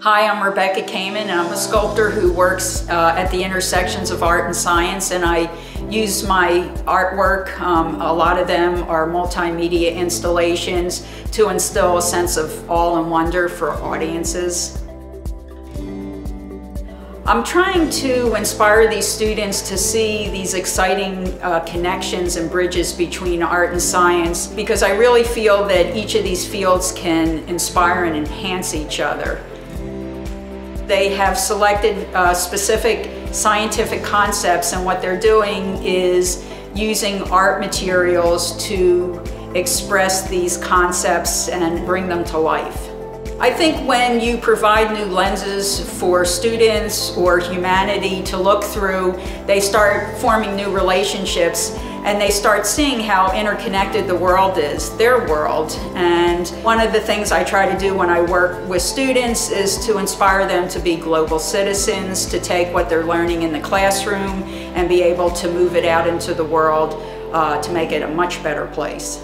Hi, I'm Rebecca Kamen. And I'm a sculptor who works uh, at the intersections of art and science, and I use my artwork, um, a lot of them are multimedia installations, to instill a sense of awe and wonder for audiences. I'm trying to inspire these students to see these exciting uh, connections and bridges between art and science because I really feel that each of these fields can inspire and enhance each other. They have selected uh, specific scientific concepts and what they're doing is using art materials to express these concepts and bring them to life. I think when you provide new lenses for students or humanity to look through, they start forming new relationships and they start seeing how interconnected the world is, their world. And one of the things I try to do when I work with students is to inspire them to be global citizens, to take what they're learning in the classroom and be able to move it out into the world uh, to make it a much better place.